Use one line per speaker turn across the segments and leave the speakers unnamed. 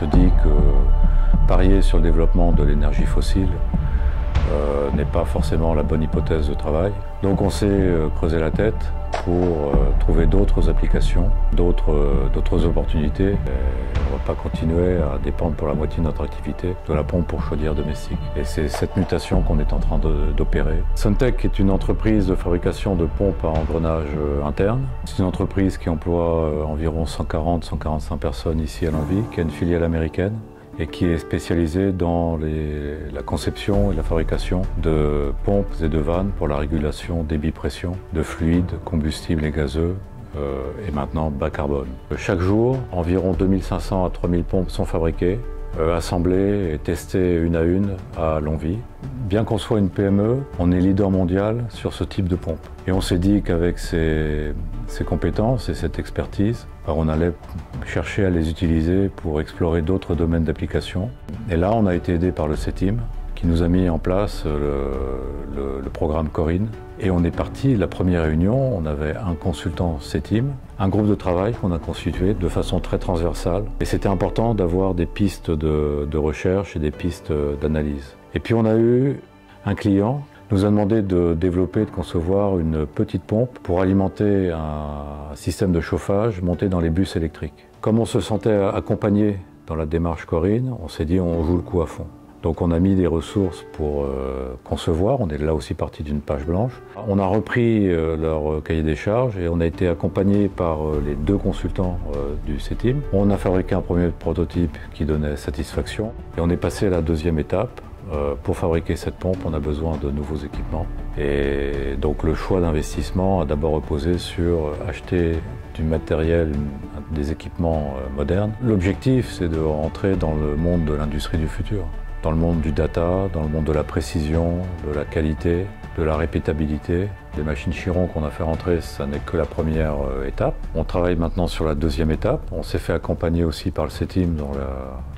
On se dit que parier sur le développement de l'énergie fossile euh, n'est pas forcément la bonne hypothèse de travail. Donc on s'est euh, creusé la tête pour euh, trouver d'autres applications, d'autres opportunités. on ne va pas continuer à dépendre pour la moitié de notre activité de la pompe pour chaudière domestique. Et c'est cette mutation qu'on est en train d'opérer. Suntech est une entreprise de fabrication de pompes à engrenage interne. C'est une entreprise qui emploie environ 140-145 personnes ici à l'Envie, qui a une filiale américaine et qui est spécialisé dans la conception et la fabrication de pompes et de vannes pour la régulation débit-pression de fluides, combustibles et gazeux euh, et maintenant bas carbone. Chaque jour, environ 2500 à 3000 pompes sont fabriquées, assemblées et testées une à une à Longvie. Bien qu'on soit une PME, on est leader mondial sur ce type de pompe. Et on s'est dit qu'avec ces, compétences et cette expertise, ben, on allait chercher à les utiliser pour explorer d'autres domaines d'application. Et là, on a été aidé par le CETIM, qui nous a mis en place le, programme Corinne. Et on est parti, la première réunion, on avait un consultant CETIM, un groupe de travail qu'on a constitué de façon très transversale. Et c'était important d'avoir des pistes de recherche et des pistes d'analyse. Et puis on a eu un client nous a demandé de développer, de concevoir une petite pompe pour alimenter un système de chauffage monté dans les bus électriques. Comme on se sentait accompagné dans la démarche Corinne, on s'est dit on joue le coup à fond. Donc on a mis des ressources pour euh, concevoir, on est là aussi parti d'une page blanche. On a repris euh, leur cahier des charges et on a été accompagné par euh, les deux consultants du CETIM. On a fabriqué un premier prototype qui donnait satisfaction et on est passé à la deuxième étape euh, pour fabriquer cette pompe, on a besoin de nouveaux équipements. Et donc le choix d'investissement a d'abord reposé sur acheter du matériel, des équipements euh, modernes. L'objectif, c'est de rentrer dans le monde de l'industrie du futur, dans le monde du data, dans le monde de la précision, de la qualité, de la répétabilité. Les machines Chiron qu'on a fait rentrer, ça n'est que la première euh, étape. On travaille maintenant sur la deuxième étape. On s'est fait accompagner aussi par le CETIM dans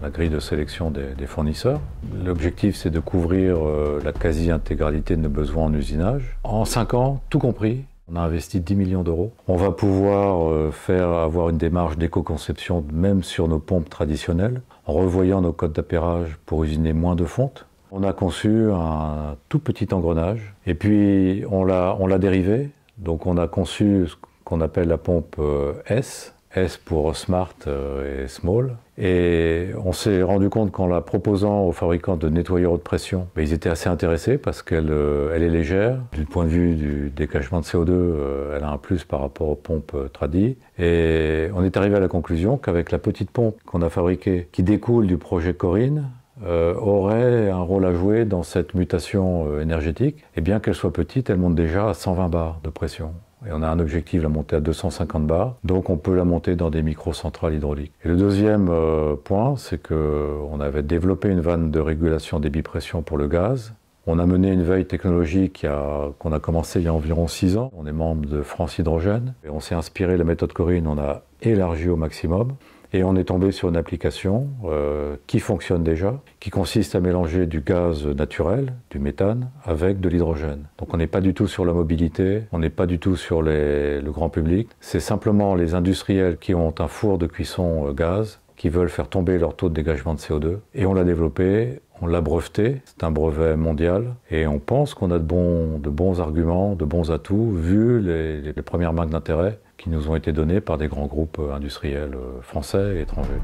la, grille de sélection des, fournisseurs. L'objectif, c'est de couvrir euh, la quasi-intégralité de nos besoins en usinage. En 5 ans, tout compris, on a investi 10 millions d'euros. On va pouvoir euh, faire avoir une démarche d'éco-conception même sur nos pompes traditionnelles, en revoyant nos codes d'appairage pour usiner moins de fonte. On a conçu un tout petit engrenage et puis on l'a dérivé. Donc on a conçu ce qu'on appelle la pompe euh, S, S pour Smart euh, et Small. Et on s'est rendu compte qu'en la proposant aux fabricants de nettoyeurs haute pression, ils étaient assez intéressés parce qu'elle euh, est légère. Du point de vue du décachement de CO2, elle a un plus par rapport aux pompes tradies. Et on est arrivé à la conclusion qu'avec la petite pompe qu'on a fabriquée, qui découle du projet Corinne, euh, aurait un rôle à jouer dans cette mutation euh, énergétique. Et bien qu'elle soit petite, elle monte déjà à 120 bars de pression. Et on a un objectif la monter à 250 bars, donc on peut la monter dans des microcentrales hydrauliques. Et le deuxième euh, point, c'est qu'on avait développé une vanne de régulation débit-pression pour le gaz. On a mené une veille technologique qu'on a, a commencé il y a environ 6 ans. On est membre de France Hydrogène et on s'est inspiré de la méthode Corinne, on a élargi au maximum. Et on est tombé sur une application euh, qui fonctionne déjà, qui consiste à mélanger du gaz naturel, du méthane, avec de l'hydrogène. Donc on n'est pas du tout sur la mobilité, on n'est pas du tout sur le grand public. C'est simplement les industriels qui ont un four de cuisson euh, gaz, qui veulent faire tomber leur taux de dégagement de CO2. Et on l'a développé, on l'a breveté, c'est un brevet mondial, et on pense qu'on a de bons, arguments, de bons atouts, vu les, les premières marques d'intérêt qui nous ont été donnés par des grands groupes industriels euh, français et étrangers.